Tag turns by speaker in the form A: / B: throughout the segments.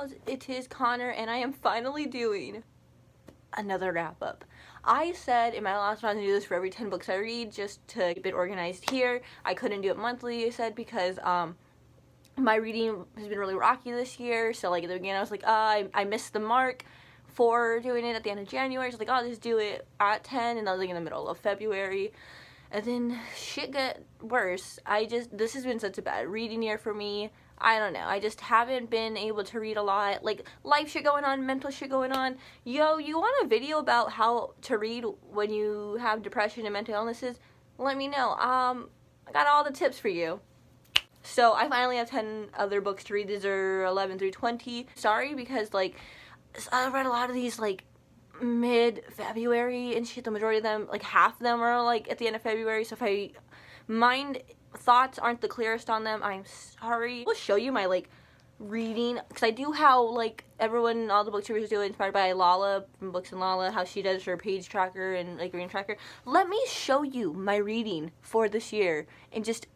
A: pals, it is Connor and I am finally doing another wrap up. I said in my last one to do this for every 10 books I read just to keep it organized here. I couldn't do it monthly, I said, because um, my reading has been really rocky this year. So like at the beginning I was like, uh, I, I missed the mark for doing it at the end of January. So like, oh, just do it at 10 and I was like in the middle of February. And then shit got worse. I just, this has been such a bad reading year for me. I don't know. I just haven't been able to read a lot. Like, life shit going on, mental shit going on. Yo, you want a video about how to read when you have depression and mental illnesses? Let me know. Um, I got all the tips for you. So, I finally have 10 other books to read. These are 11 through 20. Sorry, because, like, I read a lot of these, like, mid-February and shit. The majority of them, like, half of them are, like, at the end of February. So, if I mind thoughts aren't the clearest on them, I'm sorry. I'll show you my, like, reading because I do how like everyone all the booktubers do inspired by Lala from Books and Lala how she does her page tracker and like reading tracker. Let me show you my reading for this year and just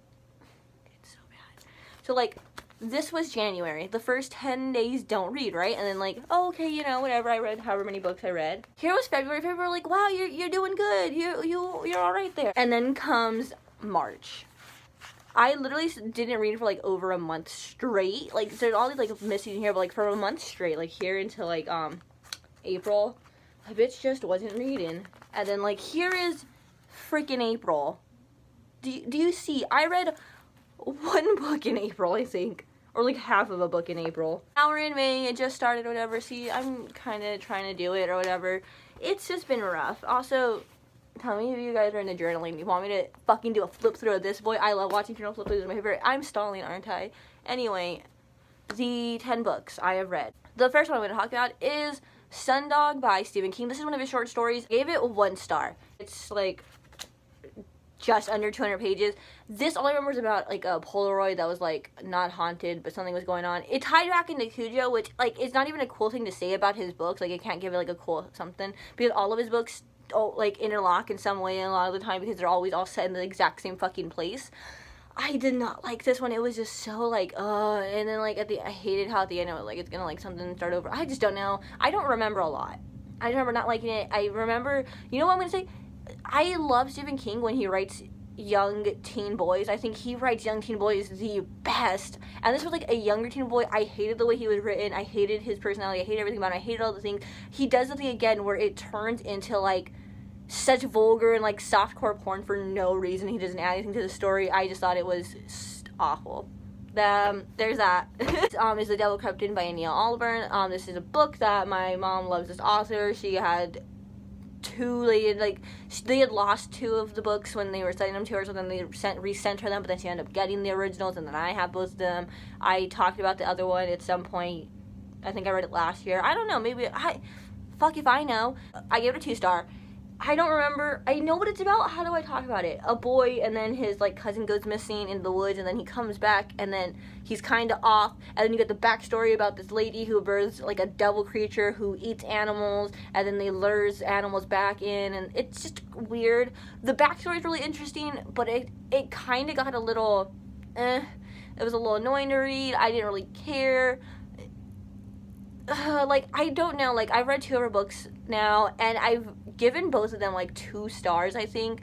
A: it's so bad. So like this was January. The first 10 days don't read right? And then like oh, okay you know whatever I read however many books I read. Here was February. February like wow you're, you're doing good. You you you're all right there. And then comes March I literally didn't read for like over a month straight. Like there's all these like missing here, but like for a month straight, like here until like um April, a bitch just wasn't reading. And then like here is freaking April. Do do you see? I read one book in April, I think. Or like half of a book in April. Now we're in May, it just started, whatever. See, I'm kind of trying to do it or whatever. It's just been rough. Also, Tell me if you guys are into journaling. You want me to fucking do a flip through of this boy? I love watching journal flip throughs. It's my favorite. I'm stalling, aren't I? Anyway, the 10 books I have read. The first one I'm going to talk about is Sundog by Stephen King. This is one of his short stories. Gave it one star. It's like just under 200 pages. This all I remember is about like a Polaroid that was like not haunted, but something was going on. It tied back into Cujo, which like is not even a cool thing to say about his books. Like I can't give it like a cool something because all of his books like interlock in some way a lot of the time because they're always all set in the exact same fucking place. I did not like this one. It was just so like, uh, and then like at the, I hated how at the end it was like it's gonna like something start over. I just don't know. I don't remember a lot. I remember not liking it. I remember, you know what I'm gonna say? I love Stephen King when he writes young teen boys. I think he writes young teen boys the best. And this was like a younger teen boy. I hated the way he was written. I hated his personality. I hated everything about him. I hated all the things. He does the thing again where it turns into like such vulgar and like softcore porn for no reason. He doesn't add anything to the story. I just thought it was awful. Um, there's that. um, is The Devil Crept In by Neil Oliver. Um, this is a book that my mom loves this author. She had two, they had, like, they had lost two of the books when they were sending them to her, so then they sent, resent her them, but then she ended up getting the originals, and then I have both of them. I talked about the other one at some point. I think I read it last year. I don't know, maybe, I, fuck if I know. I gave it a two star I don't remember. I know what it's about. How do I talk about it? A boy and then his like cousin goes missing in the woods and then he comes back and then he's kind of off and then you get the backstory about this lady who births like a devil creature who eats animals and then they lures animals back in and it's just weird. The backstory is really interesting, but it it kind of got a little, eh. It was a little annoying to read. I didn't really care. Uh, like I don't know. Like I've read two of her books now, and I've given both of them like two stars, I think.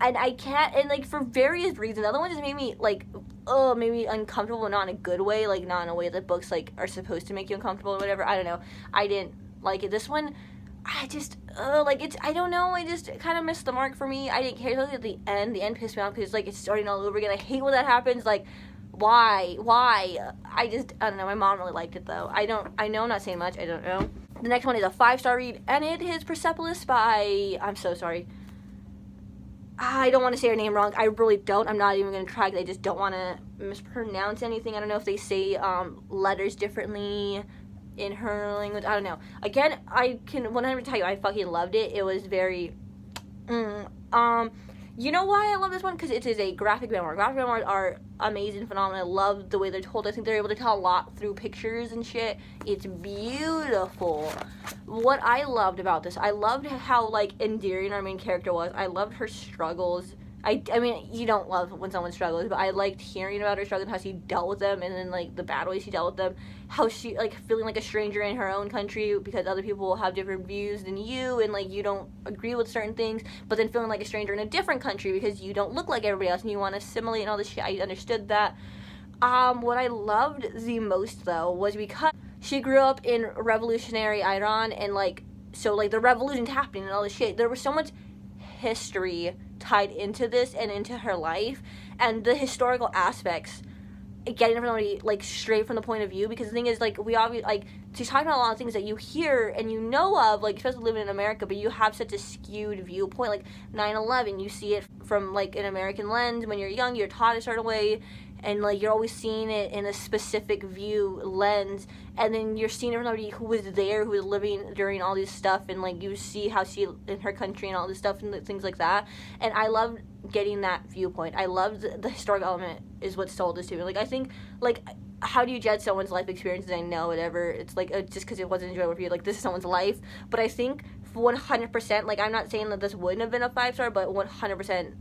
A: And I can't, and like for various reasons. The other one just made me like, oh, maybe uncomfortable, not in a good way, like not in a way that books like are supposed to make you uncomfortable or whatever. I don't know. I didn't like it. This one, I just, uh, like it's, I don't know. I just kind of missed the mark for me. I didn't care. At the end. The end pissed me off because like it's starting all over again. I hate when that happens. Like why why i just i don't know my mom really liked it though i don't i know i'm not saying much i don't know the next one is a five star read, and it is Persepolis by. I'm so sorry. I don't want to say her name wrong. I really don't. I'm not even going to try because I just don't want to mispronounce anything. I don't know if they say um, letters differently in her language. I don't know. Again, I can 100 tell you, I fucking loved it. It was very. Mm, um, you know why I love this one? Because it is a graphic memoir. Graphic memoirs are amazing, phenomenal. I love the way they're told. I think they're able to tell a lot through pictures and shit. It's beautiful. What I loved about this, I loved how like endearing our main character was. I loved her struggles I, I mean, you don't love when someone struggles, but I liked hearing about her struggles, and how she dealt with them, and then like the bad ways she dealt with them, how she like feeling like a stranger in her own country because other people have different views than you, and like you don't agree with certain things, but then feeling like a stranger in a different country because you don't look like everybody else and you want to assimilate and all this shit. I understood that. Um, what I loved the most though was because she grew up in revolutionary Iran and like so like the revolution's happening and all this shit. There was so much history tied into this and into her life and the historical aspects getting everybody like straight from the point of view because the thing is like we obviously like she's talking about a lot of things that you hear and you know of like especially living in america but you have such a skewed viewpoint like 9-11 you see it from like an american lens when you're young you're taught a certain way and like you're always seeing it in a specific view lens and then you're seeing everybody who was there who was living during all this stuff and like you see how she in her country and all this stuff and things like that and i love getting that viewpoint. I love the, historic element is what sold us to me. Like i think like how do you judge someone's life experiences? I know whatever. It's like uh, just because it wasn't enjoyable for you like this is someone's life. But i think 100% like i'm not saying that this wouldn't have been a five star but 100%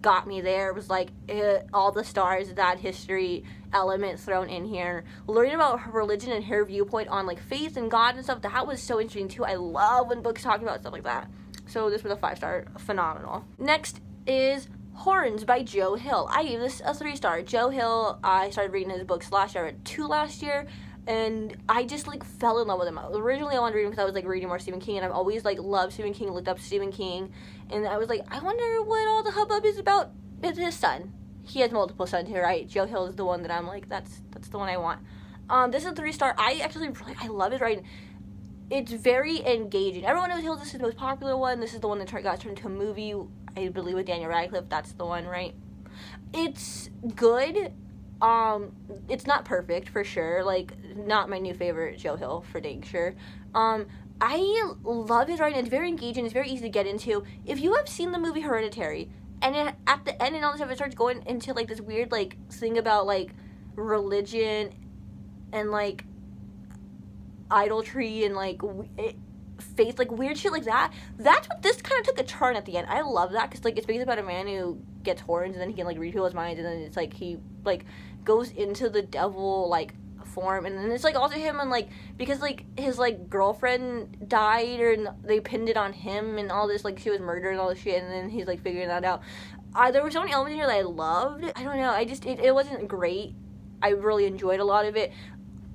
A: got me there was like it, all the stars that history element thrown in here learning about her religion and her viewpoint on like faith and god and stuff that was so interesting too i love when books talk about stuff like that so this was a five star phenomenal next is Horns by Joe Hill. I gave this a three star. Joe Hill, I started reading his books last year. I read two last year and I just like fell in love with him. Originally, I wanted to read him because I was like reading more Stephen King, and I've always like loved Stephen King, looked up Stephen King, and I was like, I wonder what all the hubbub is about with his son. He has multiple sons here, right? Joe Hill is the one that I'm like, that's that's the one I want. Um, this is a three star. I actually really I love his writing. It's very engaging. Everyone knows Hill. This is the most popular one. This is the one that got turned into a movie. I believe with Daniel Radcliffe. That's the one, right? It's good um, it's not perfect for sure. Like, not my new favorite Joe Hill for dang sure. Um, I love his writing. It's very engaging. It's very easy to get into. If you have seen the movie Hereditary, and it, at the end and all this stuff, it starts going into like this weird like thing about like religion and like idolatry and like it, faith, like weird shit like that. That's what this kind of took a turn at the end. I love that because like it's basically about a man who gets horns and then he can like read people's minds and then it's like he like goes into the devil like form and then it's like also him and like because like his like girlfriend died or they pinned it on him and all this like she was murdered and all this shit and then he's like figuring that out. Uh, there were so many elements here that i loved. I don't know. I just it, it wasn't great. I really enjoyed a lot of it.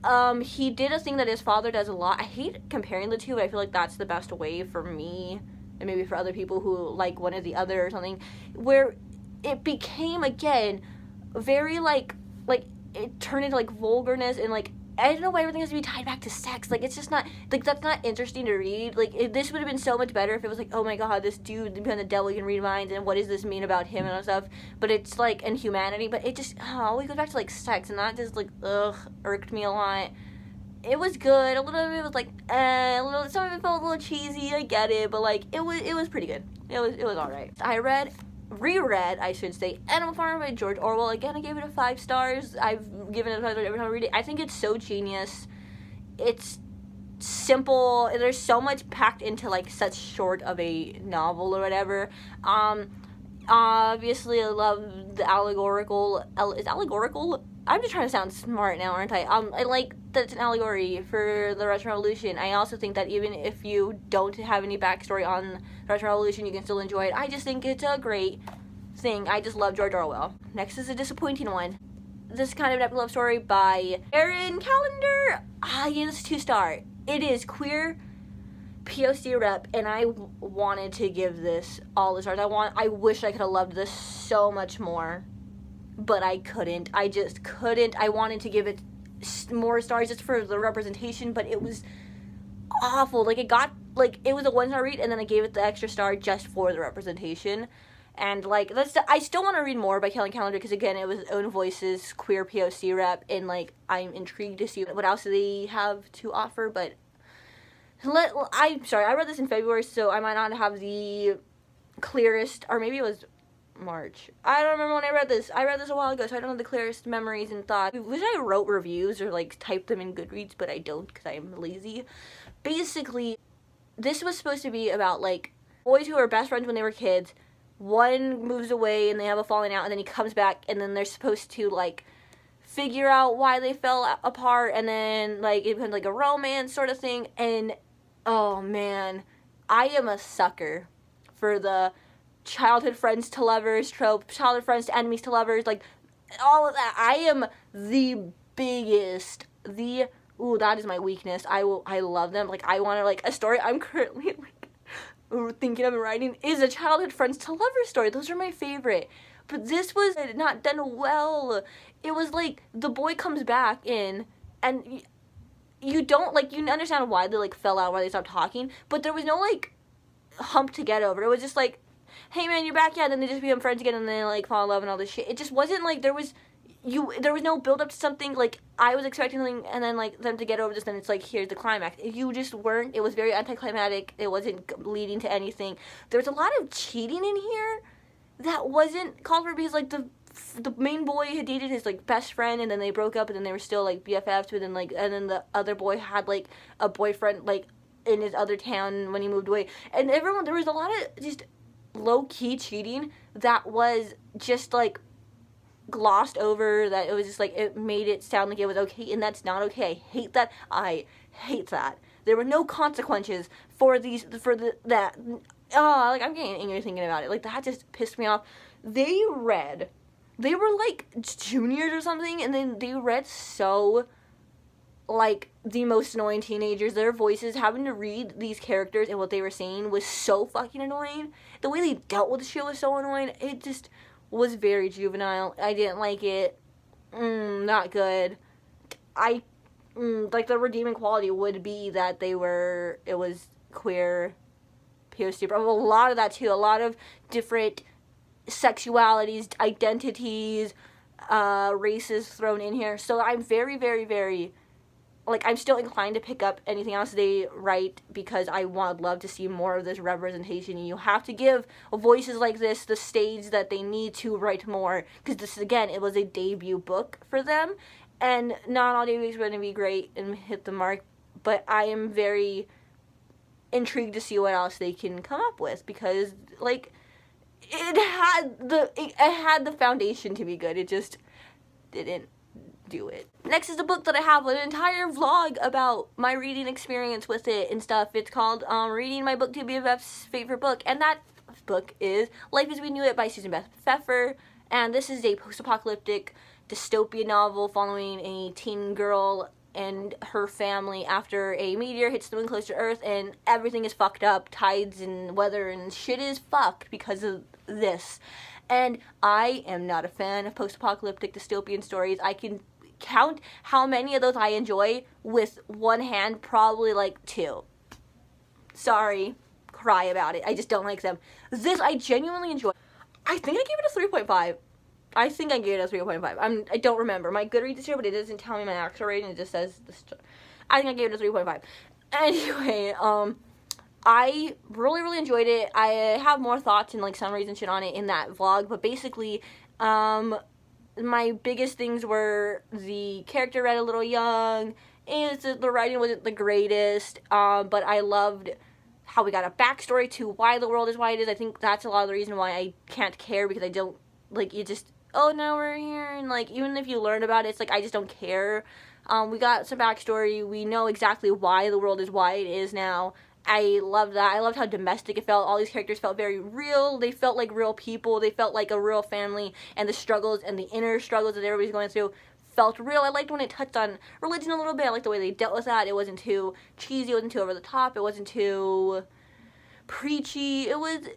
A: Um he did a thing that his father does a lot. I hate comparing the two but i feel like that's the best way for me and maybe for other people who like one or the other or something where it became again very like like it turned into like vulgarness and like I don't know why everything has to be tied back to sex. Like it's just not like that's not interesting to read. Like it, this would have been so much better if it was like, oh my god, this dude the devil you can read minds, and what does this mean about him and all stuff. But it's like in humanity. But it just oh, always goes back to like sex, and that just like ugh irked me a lot. It was good. A little of it was like eh, a little. Some of it felt a little cheesy. I get it, but like it was it was pretty good. It was it was all right. I read reread, I should say, Animal Farm by George Orwell. Again, I gave it a five stars. I've given it a five every time I read it. I think it's so genius. It's simple. There's so much packed into like such short of a novel or whatever. Um, obviously, I love the allegorical. Is allegorical? I'm just trying to sound smart now, aren't I? Um, I like that it's an allegory for the Russian Revolution. I also think that even if you don't have any backstory on the Russian Revolution, you can still enjoy it. I just think it's a great thing. I just love George Orwell. Next is a disappointing one. This kind of an love story by Erin Callender. Ah, yeah, this two star. It is queer POC rep, and I wanted to give this all the stars. I want. I wish I could have loved this so much more but I couldn't. I just couldn't. I wanted to give it more stars just for the representation, but it was awful. Like it got like it was a one star read, and then I gave it the extra star just for the representation. And like that's I still want to read more by Kacen Callender because again it was own voices queer POC rep and like I'm intrigued to see what else they have to offer. But let I'm sorry I read this in February, so I might not have the clearest or maybe it was March. I don't remember when I read this. I read this a while ago, so I don't have the clearest memories and thoughts. I wish I wrote reviews or like typed them in Goodreads, but I don't because I'm lazy. Basically, this was supposed to be about like boys who were best friends when they were kids, one moves away and they have a falling out and then he comes back and then they're supposed to like figure out why they fell apart and then like it becomes like a romance sort of thing and oh man i am a sucker for the childhood friends to lovers trope childhood friends to enemies to lovers like all of that. I am the biggest the ooh that is my weakness. I will i love them. Like i want to like a story i'm currently like thinking of writing is a childhood friends to lovers story. Those are my favorite. But this was not done well. It was like the boy comes back in and you don't like you understand why they like fell out why they stopped talking but there was no like hump to get over. It was just like hey man you're back. Yeah and then they just become friends again and then like fall in love and all this shit. It just wasn't like there was you there was no build up to something like I was expecting something and then like them to get over this and it's like here's the climax. You just weren't it was very anticlimactic. It wasn't leading to anything. There was a lot of cheating in here that wasn't called for because like the the main boy had dated his like best friend and then they broke up and then they were still like BFFs but then like and then the other boy had like a boyfriend like in his other town when he moved away. And everyone there was a lot of just low key cheating that was just like glossed over that it was just like it made it sound like it was okay and that's not okay. I hate that. I hate that. There were no consequences for these for the that oh like I'm getting angry thinking about it. Like that just pissed me off. They read they were like juniors or something and then they read so like the most annoying teenagers their voices having to read these characters and what they were saying was so fucking annoying the way they dealt with the shit was so annoying it just was very juvenile i didn't like it mm, not good i mm, like the redeeming quality would be that they were it was queer POC, but a lot of that too. A lot of different sexualities, identities, uh, races thrown in here. So I'm very, very, very like I'm still inclined to pick up anything else they write because I would love to see more of this representation. You have to give voices like this the stage that they need to write more because this again it was a debut book for them, and not all debuts are going to be great and hit the mark. But I am very intrigued to see what else they can come up with because like it had the it, it had the foundation to be good. It just didn't do it. Next is a book that I have an entire vlog about my reading experience with it and stuff. It's called um, Reading My Book to BFF's Favorite Book, and that book is Life as We Knew It by Susan Beth Pfeffer, and this is a post-apocalyptic dystopian novel following a teen girl and her family after a meteor hits the moon close to Earth and everything is fucked up, tides and weather and shit is fucked because of this. And I am not a fan of post-apocalyptic dystopian stories. I can count how many of those I enjoy with one hand, probably like two. Sorry, cry about it. I just don't like them. This I genuinely enjoy. I think I gave it a 3.5. I think I gave it a 3.5. I'm, I don't remember. My Goodreads is here, but it doesn't tell me my actual rating. It just says, I think I gave it a 3.5. Anyway, um, I really, really enjoyed it. I have more thoughts and, like, summaries and shit on it in that vlog, but basically, um, my biggest things were the character read a little young, and the writing wasn't the greatest, um, but I loved how we got a backstory to why the world is why it is. I think that's a lot of the reason why I can't care because I don't, like, you just oh now we're here and like even if you learn about it it's like I just don't care um, we got some backstory we know exactly why the world is why it is now I loved that I loved how domestic it felt all these characters felt very real they felt like real people they felt like a real family and the struggles and the inner struggles that everybody's going through felt real. I liked when it touched on religion a little bit. I liked the way they dealt with that. It wasn't too cheesy. It wasn't too over the top. It wasn't too preachy. It was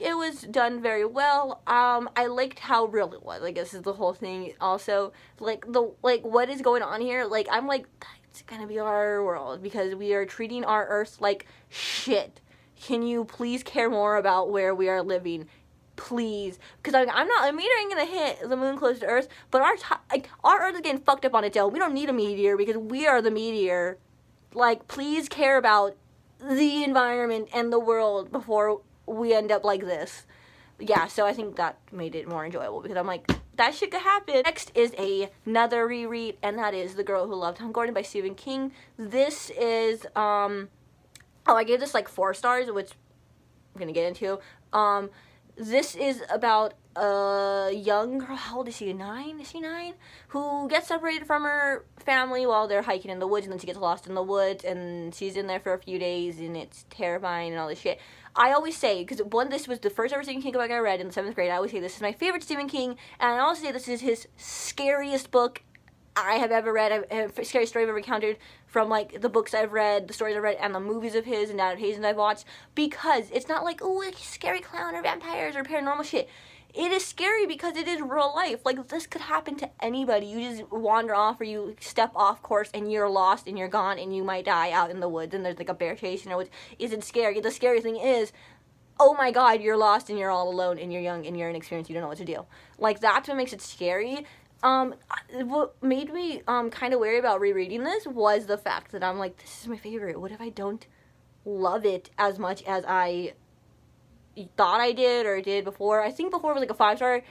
A: it was done very well. Um, I liked how real it was. I guess is the whole thing. Also, like the like what is going on here. Like I'm like it's gonna be our world because we are treating our Earth like shit. Can you please care more about where we are living? Please, because like, I'm not a meteor ain't gonna hit the moon close to Earth, but our like our Earth is getting fucked up on its own. We don't need a meteor because we are the meteor. Like, please care about the environment and the world before we end up like this. Yeah, so I think that made it more enjoyable because I'm like, that shit could happen. Next is a, another reread, and that is The Girl Who Loved Tom Gordon by Stephen King. This is, um, oh, I gave this like four stars, which I'm gonna get into. Um, this is about a young girl. How old is she? Nine? Is she nine? Who gets separated from her family while they're hiking in the woods, and then she gets lost in the woods, and she's in there for a few days, and it's terrifying and all this shit. I always say because one, this was the first ever Stephen King book I read in the seventh grade. I always say this is my favorite Stephen King, and I also say this is his scariest book I have ever read. I've, scary story I've ever encountered from like the books I've read, the stories I've read, and the movies of his and adaptations I've watched. Because it's not like oh, like scary clown or vampires or paranormal shit. It is scary because it is real life. Like this could happen to anybody. You just wander off or you step off course and you're lost and you're gone and you might die out in the woods and there's like a bear chasing you, which isn't scary. The scary thing is oh my god, you're lost and you're all alone and you're young and you're inexperienced, you don't know what to do. Like that's what makes it scary. Um, what made me um kind of wary about rereading this was the fact that I'm like, this is my favorite. What if I don't love it as much as I thought I did or did before? I think before was like a five star.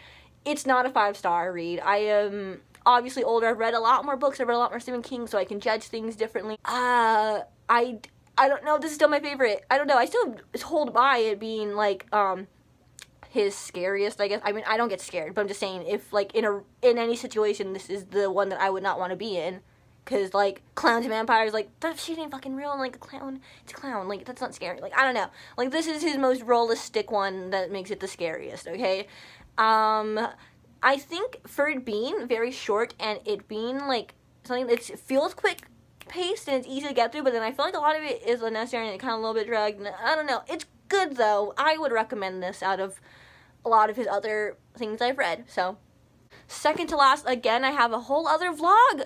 A: It's not a five star read. I am obviously older. I've read a lot more books. I've read a lot more Stephen King, so I can judge things differently. Uh, I I don't know. This is still my favorite. I don't know. I still hold by it being like um his scariest, I guess. I mean, I don't get scared, but I'm just saying if like in a in any situation, this is the one that I would not want to be in. Cause like clowns and vampires, like that shit ain't fucking real. And, like a clown, it's a clown. Like that's not scary. Like I don't know. Like this is his most realistic one that makes it the scariest. Okay, um, I think for it being very short and it being like something that feels quick paced and it's easy to get through, but then I feel like a lot of it is unnecessary and kind of a little bit dragged. I don't know. It's good though. I would recommend this out of a lot of his other things I've read. So, second to last, again, I have a whole other vlog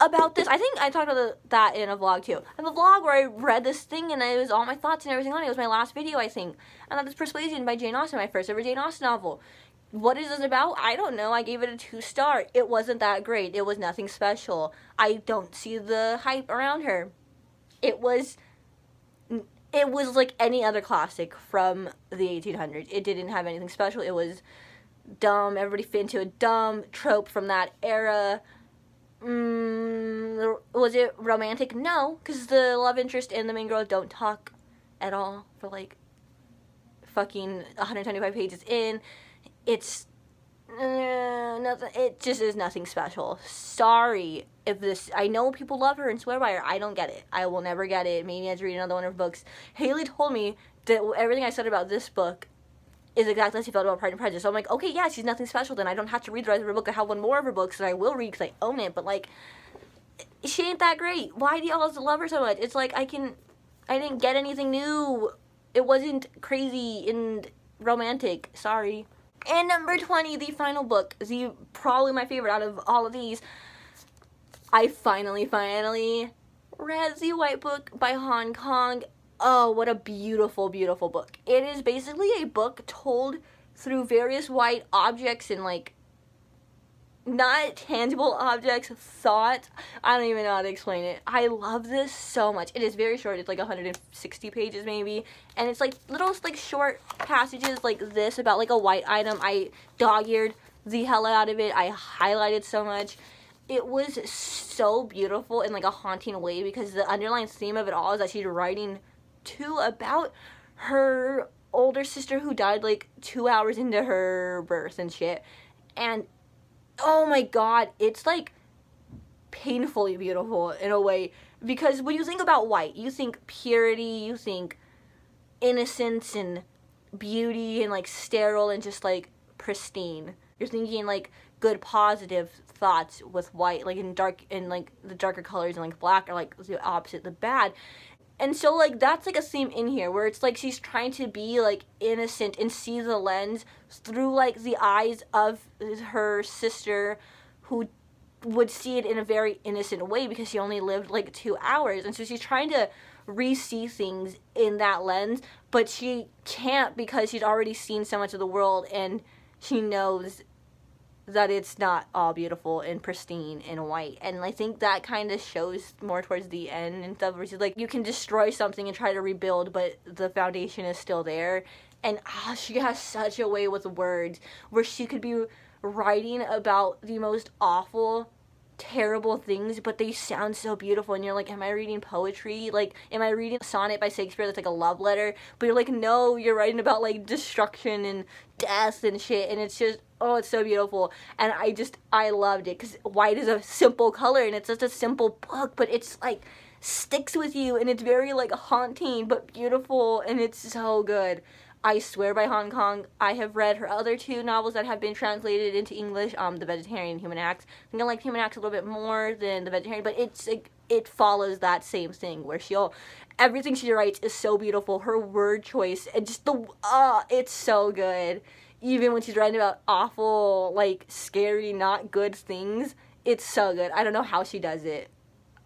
A: about this. I think I talked about that in a vlog too. I have a vlog where I read this thing and it was all my thoughts and everything on it. It was my last video, I think. And that is Persuasion by Jane Austen, my first ever Jane Austen novel. What is this about? I don't know. I gave it a two star. It wasn't that great. It was nothing special. I don't see the hype around her. It was it was like any other classic from the 1800s. It didn't have anything special. It was dumb. Everybody fit into a dumb trope from that era. Mm, was it romantic? No, because the love interest and the main girl don't talk at all for like fucking 125 pages in. It's uh, nothing. It just is nothing special. Sorry if this. I know people love her and swear by her. I don't get it. I will never get it. Maybe I to read another one of her books. Haley told me that everything I said about this book is exactly as she felt about Pride and Prejudice. So I'm like, okay, yeah, she's nothing special. Then I don't have to read the rest of her book. I have one more of her books that I will read because I own it. But like, she ain't that great. Why do y'all love her so much? It's like I can, I didn't get anything new. It wasn't crazy and romantic. Sorry. And number 20, the final book, the probably my favorite out of all of these. I finally, finally read The White Book by Han Kang. Oh, what a beautiful, beautiful book. It is basically a book told through various white objects and like not tangible objects, thoughts. I don't even know how to explain it. I love this so much. It is very short. It's like 160 pages maybe. And it's like little like short passages like this about like a white item. I dog-eared the hell out of it. I highlighted so much. It was so beautiful in like a haunting way because the underlying theme of it all is that she's writing to about her older sister who died like two hours into her birth and shit. And oh my god, it's like painfully beautiful in a way because when you think about white, you think purity, you think innocence and beauty and like sterile and just like pristine. You're thinking like good positive thoughts with white, like in dark and like the darker colors and like black are like the opposite, the bad. And so like that's like a theme in here where it's like she's trying to be like innocent and see the lens through like the eyes of her sister who would see it in a very innocent way because she only lived like 2 hours. And so she's trying to re-see things in that lens but she can't because she's already seen so much of the world and she knows that it's not all beautiful and pristine and white. And I think that kind of shows more towards the end and stuff where she's like, you can destroy something and try to rebuild, but the foundation is still there. And ah, she has such a way with words where she could be writing about the most awful, terrible things, but they sound so beautiful. And you're like, am I reading poetry? Like, am I reading a sonnet by Shakespeare that's like a love letter? But you're like, no, you're writing about like destruction and death and shit. And it's just, oh, it's so beautiful. And I just, I loved it because white is a simple color and it's just a simple book, but it's like sticks with you and it's very like haunting but beautiful and it's so good. I swear by Han Kang. I have read her other two novels that have been translated into English, um, The Vegetarian Human Acts. I think I like Human Acts a little bit more than The Vegetarian, but it's like, it follows that same thing where she'll everything she writes is so beautiful. Her word choice and just the uh it's so good. Even when she's writing about awful, like scary, not good things, it's so good. I don't know how she does it.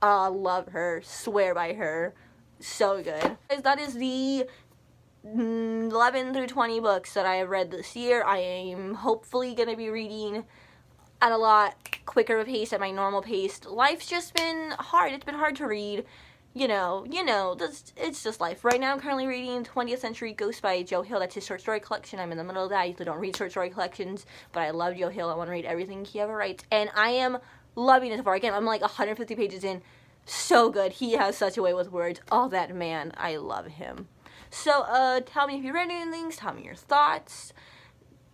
A: Uh love her. Swear by her. So good. That is the 11 through 20 books that I have read this year. I am hopefully going to be reading at a lot quicker pace at my normal pace. Life's just been hard. It's been hard to read. You know, you know, this, it's just life. Right now I'm currently reading 20th Century Ghost by Joe Hill. That's his short story collection. I'm in the middle of that. I usually don't read short story collections, but I love Joe Hill. I want to read everything he ever writes. And I am loving it so far. Again, I'm like 150 pages in. So good. He has such a way with words. Oh, that man. I love him. So, uh, tell me if you read anything, tell me your thoughts,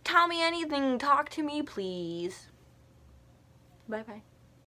A: tell me anything, talk to me, please. Bye-bye.